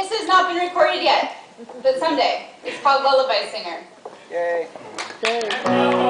this has not been recorded yet, but someday. It's called Lullaby Singer. Yay. Yay.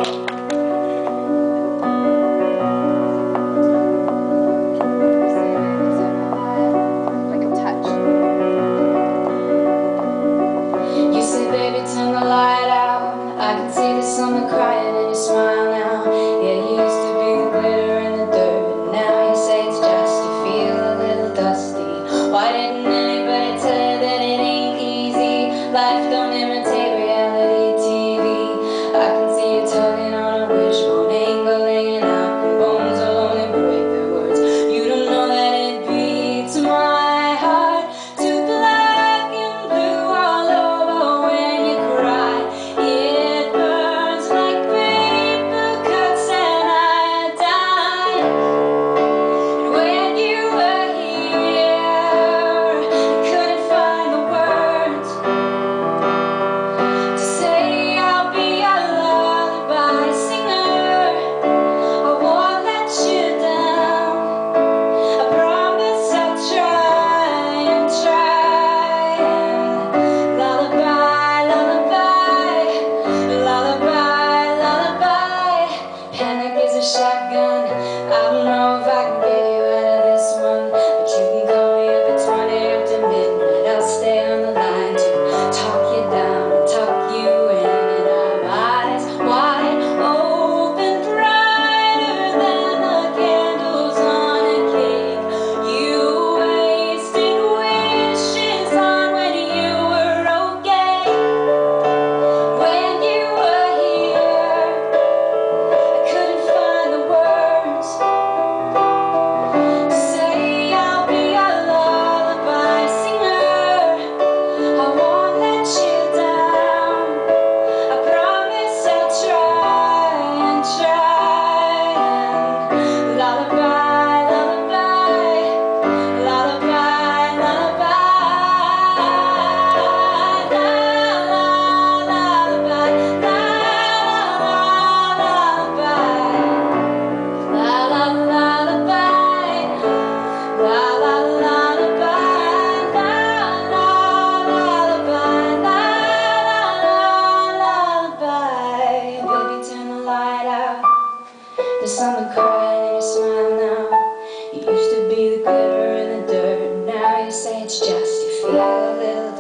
The sun would cry and you smile now. You used to be the glitter in the dirt. Now you say it's just you feel a little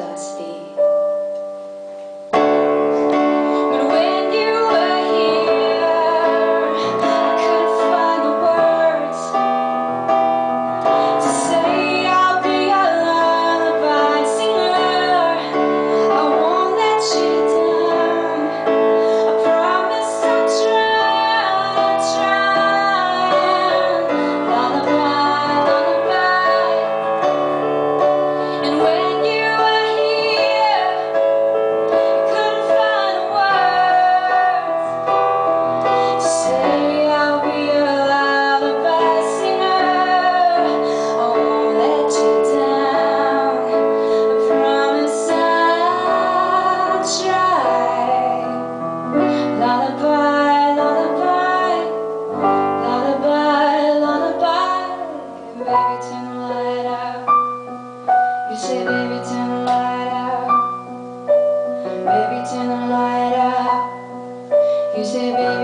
baby, turn the light out. You say, baby.